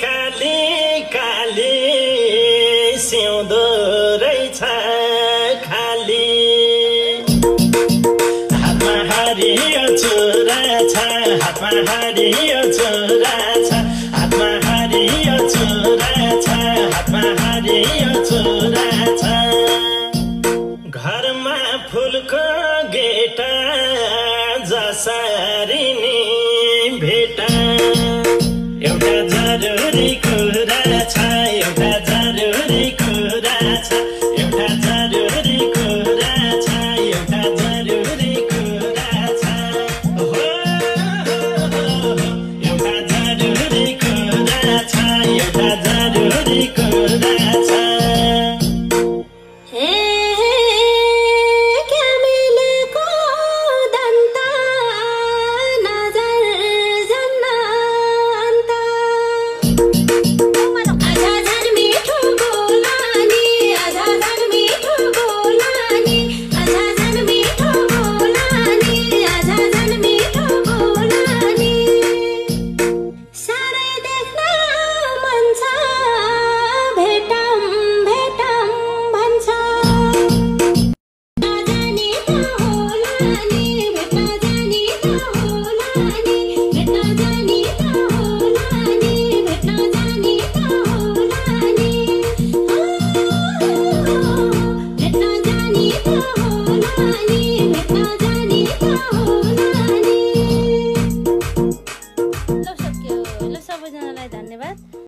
काली काली सिउँदो रहेछ खाली। हातमा हारियो छोरा छ हातमा हारियो छोरा छ हातमा हारियो छोरा छ हातमा हारियो छोरा छ। घरमा फुलको गेट जसरी जरुरी कुरा छ एउटा जरुरी कुरा छ। सबैजनालाई धन्यवाद।